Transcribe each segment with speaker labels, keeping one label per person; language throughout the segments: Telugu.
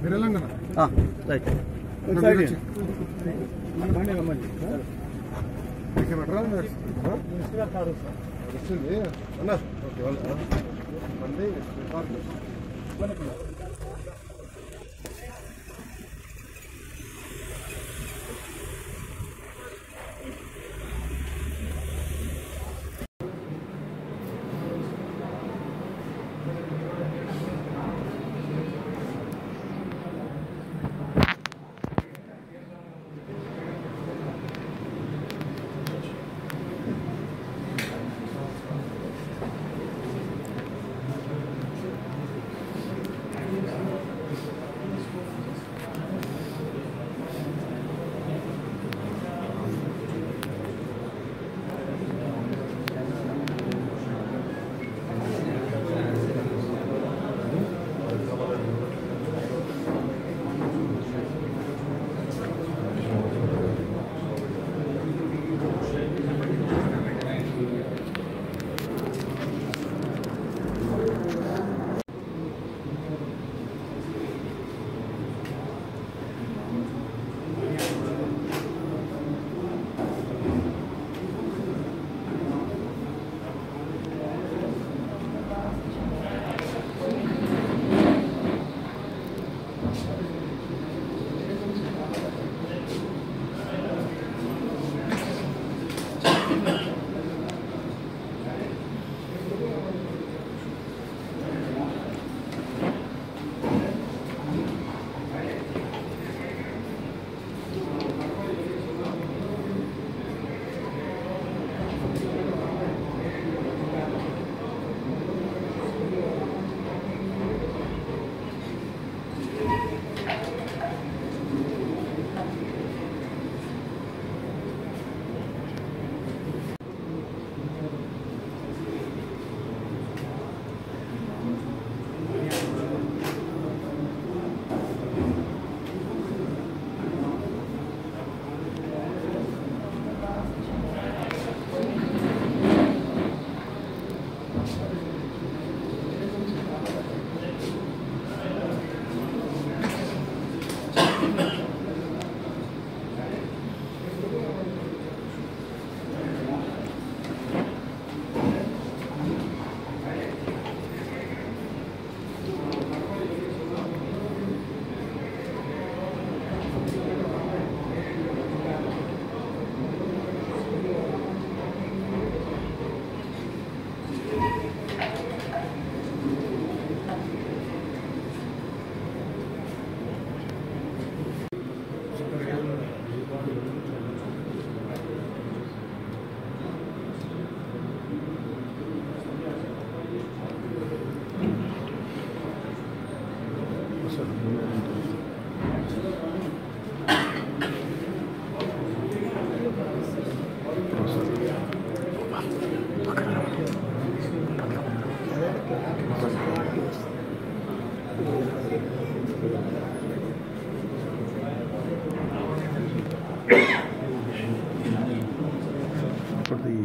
Speaker 1: మీరు వెళ్ళండి
Speaker 2: రైట్
Speaker 1: వచ్చింది అన్న ఓకే వాళ్ళు మంది
Speaker 2: ఇడిది ఇడిది కొంచెం పక్కన లోపలికి వెళ్ళిపోతుంది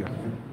Speaker 2: Hallelujah.